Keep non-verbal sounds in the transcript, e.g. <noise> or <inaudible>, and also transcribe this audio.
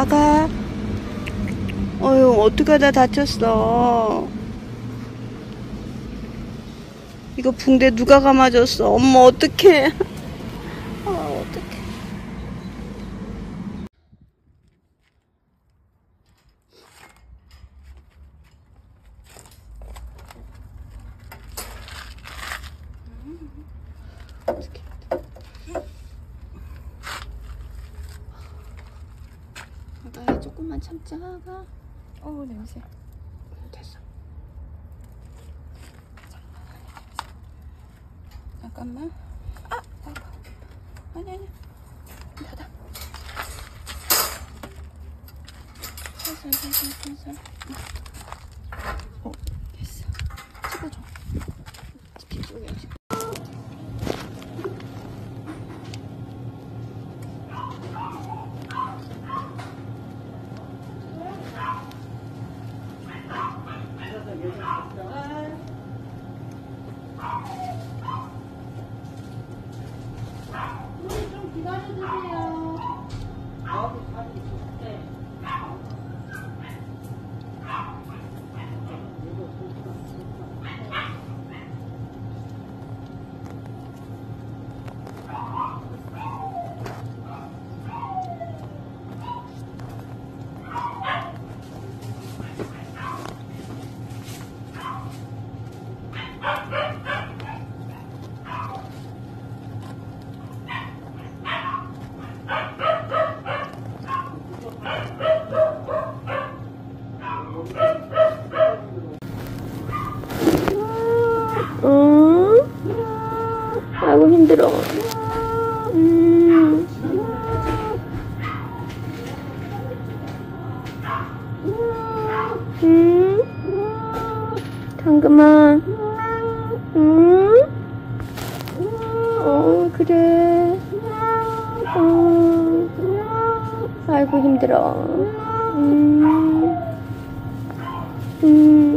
아가. 어휴, 어떡하다 다쳤어. 이거 붕대 누가 감아줬어? 엄마, 어떡해. <laughs> 아, 어떡해. 어떡해. 아가, 조금만 참자, 아가. 어우 냄새. 됐어. 잠깐만. 아, 닫아. 아니 아니. 닫아. 살살 살살 살살. Hallelujah. 힘들어. 당금아. 음. 어 그래. 어. 아이고 힘들어. 음. 음.